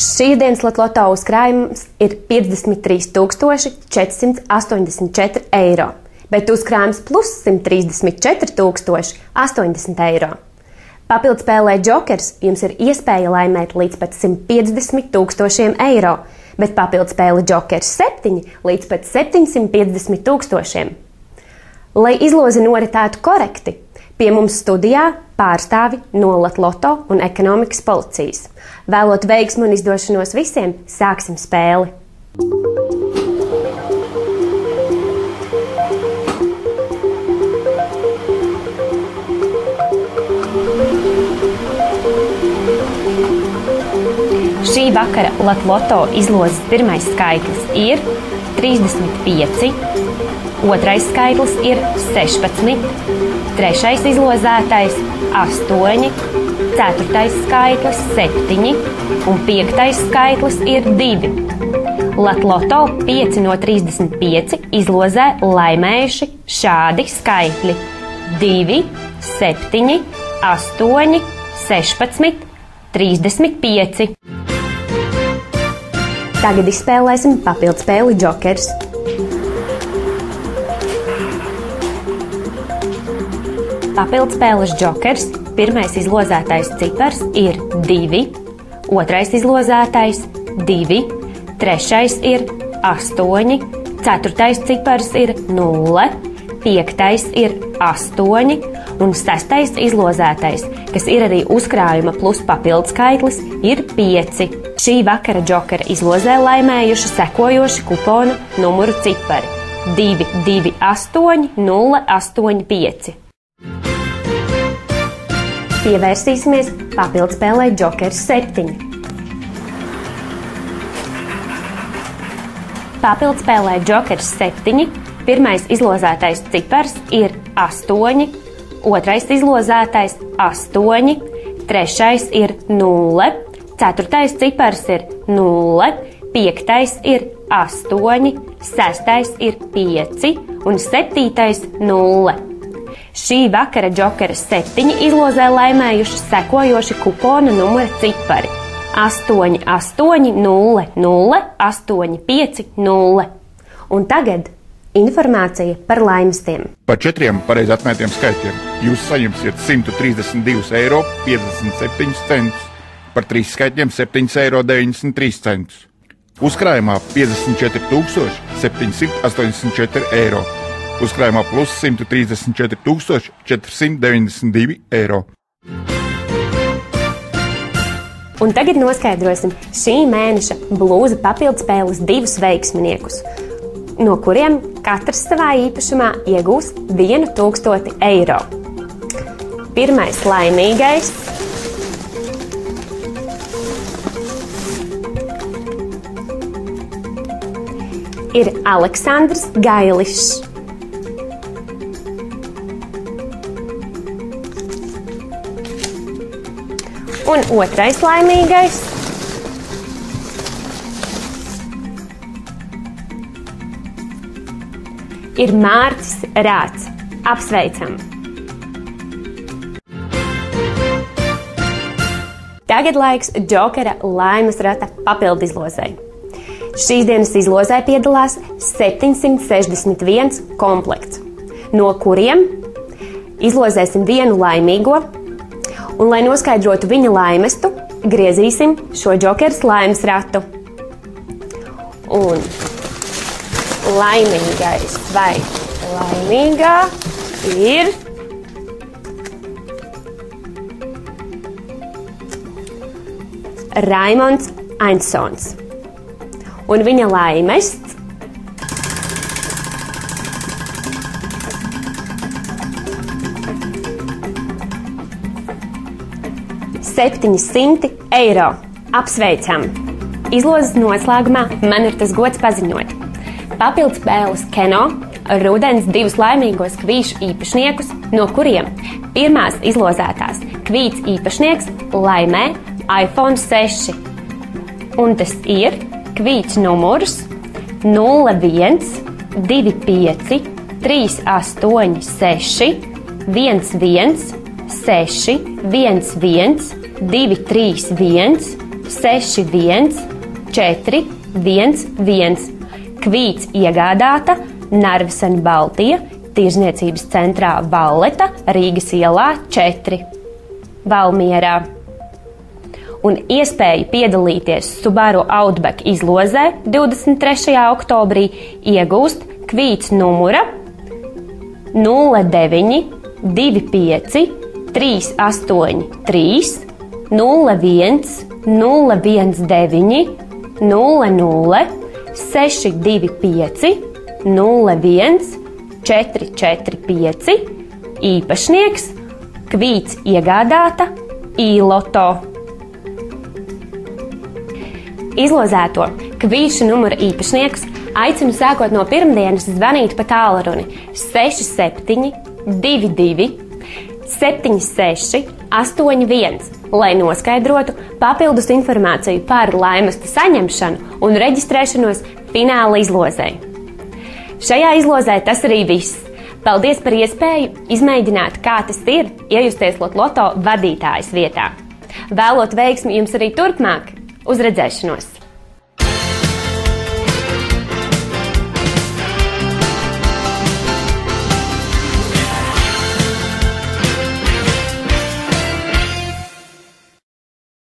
Šīs dienas loto uzkrājums ir 53,484 eiro, bet uzkrājums plus 134,080 eiro. Papildus spēlē Jokers jums ir iespēja laimēt līdz pat 150 tūkstošiem eiro, bet papildus spēle Jokers 7 līdz pat 750 tūkstošiem. Lai izloze noritētu korekti, pie mums studijā pārstāvi no Latvijas un ekonomikas policijas. Vēlot veiksmu un izdošanos visiem, sāksim spēli! Šī vakara Latvijas izlozes pirmais skaitlis ir 35, otrais skaitlis ir 16, trešais izlozētais 8, ceturtais skaitlis 7 un piektais skaitlis ir 2. Latloto 5 no 35 izlozē laimējuši šādi skaitļi - 2, 7, 8, 16, 35. Tagad izspēlēsim papildu spēli Jokers. Papildu spēles Jokers. Pirmais izlozētais cipars ir 2, otrais izlozētais - 2, trešais ir 8, ceturtais cipars ir 0, piektais ir 8 un sestais izlozētais, kas ir arī uzkrājuma plus papildu skaitlis, ir 5. Šī vakara džokera izlozē laimējuši sekojoši kuponu numuru cipari 228 085. Pievērsīsimies papildspēlē Jokers 7. Papildspēlē Jokers 7. Pirmais izlozētais cipars ir 8, otrais izlozētais - 8, trešais ir 0, ceturtais cipars ir 0, piektais ir 8, sestais ir 5 un septītais - 0. Šī vakara džokera septiņi izlozē laimējuši sekojoši kupona numura cipari - 8, 8, 0, 0, 8, 5, 0. Un tagad informācija par laimstiem. Par četriem pareizi atmētiem skaitļiem jūs saņemsiet 132,57 eiro. Par trīs skaitļiem 7,93 eiro. Uzkrājumā 54,784 eiro uzkrājumā plus 134 492 eiro. Un tagad noskaidrosim šī mēneša blūza papildspēles divus veiksminiekus, no kuriem katrs savā īpašumā iegūs 1000 eiro. Pirmais laimīgais ir Aleksandrs Gailišs. Un otrais laimīgais ir Mārcis Rāts. Apsveicam! Tagad laiks Džokera laimes rata papildu izlozēji. Šīs dienas izlozē piedalās 761 komplekts, no kuriem izlozēsim vienu laimīgo Un, lai noskaidrotu viņa laimestu, griezīsim šo jokeru laimes ratu. Un laimīgais vai laimīgā ir. Raimons Ainsons. Un viņa laimests 700 eiro. Apsveicam! Izlozes noslēgumā man ir tas gods paziņot. Papildus spēles Keno rudens divus laimīgos kvīšu īpašniekus, no kuriem pirmās izlozētās kvīts īpašnieks laimē iPhone 6. Un tas ir kvīts numurs 01 25 386 11 6 11 231 6, 1, 4, 1, 1. Kvīts iegādāta Narvisena Baltija, tirzniecības centrā Valleta, Rīgas ielā 4, Valmierā. Un iespēju piedalīties Subaru Outback izlozē 23. oktobrī iegūst kvīts numura 09, 25, 383, 01, 019, 00, 625, 01, 445, īpašnieks, kvīts iegādāta, īloto. Izlozēto kvīšu numura īpašnieks. Aicinu sākot no pirmdienas zvanīt pa tālruni 67, 22, 76, 81, lai noskaidrotu papildus informāciju par laimesta saņemšanu un reģistrēšanos fināla izlozē. Šajā izlozē tas arī viss. Paldies par iespēju izmēģināt, kā tas ir iejusties Loto vadītājas vietā. Vēlot veiksmi jums arī turpmāk! Uz redzēšanos!